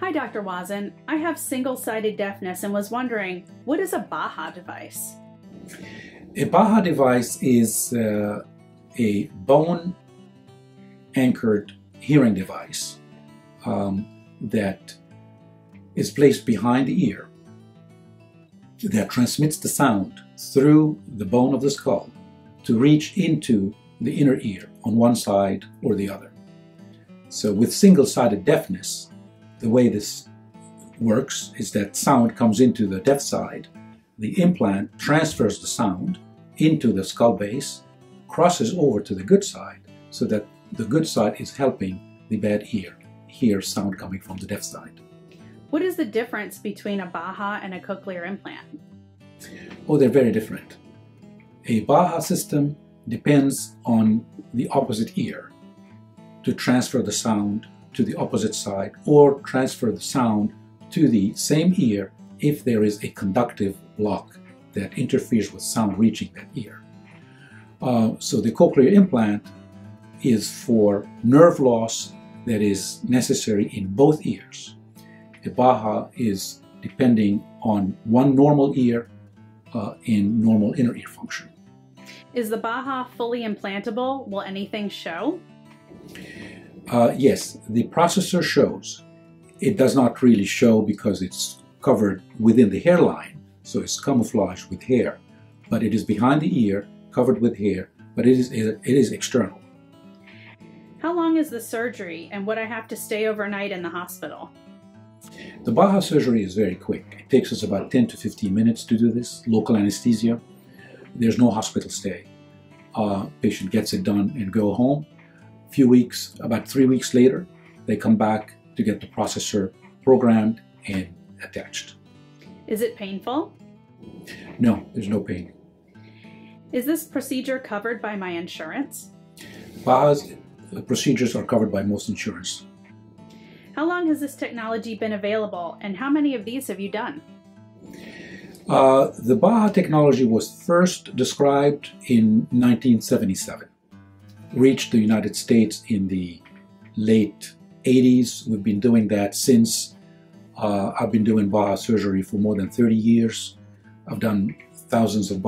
Hi, Dr. Wazen. I have single-sided deafness and was wondering, what is a Baha device? A Baha device is uh, a bone anchored hearing device um, that is placed behind the ear that transmits the sound through the bone of the skull to reach into the inner ear on one side or the other. So with single-sided deafness, the way this works is that sound comes into the deaf side, the implant transfers the sound into the skull base, crosses over to the good side, so that the good side is helping the bad ear hear sound coming from the deaf side. What is the difference between a Baha and a cochlear implant? Oh, they're very different. A Baha system depends on the opposite ear to transfer the sound to the opposite side or transfer the sound to the same ear if there is a conductive block that interferes with sound reaching that ear. Uh, so the cochlear implant is for nerve loss that is necessary in both ears. A Baha is depending on one normal ear uh, in normal inner ear function. Is the Baha fully implantable? Will anything show? Uh, yes, the processor shows. It does not really show because it's covered within the hairline, so it's camouflaged with hair. But it is behind the ear, covered with hair, but it is, it is external. How long is the surgery and would I have to stay overnight in the hospital? The Baha surgery is very quick. It takes us about 10 to 15 minutes to do this, local anesthesia. There's no hospital stay. Uh, patient gets it done and go home. A few weeks, about three weeks later, they come back to get the processor programmed and attached. Is it painful? No, there's no pain. Is this procedure covered by my insurance? Bahas procedures are covered by most insurance. How long has this technology been available and how many of these have you done? Uh, the Baha technology was first described in 1977, reached the United States in the late 80s. We've been doing that since. Uh, I've been doing Baha surgery for more than 30 years. I've done thousands of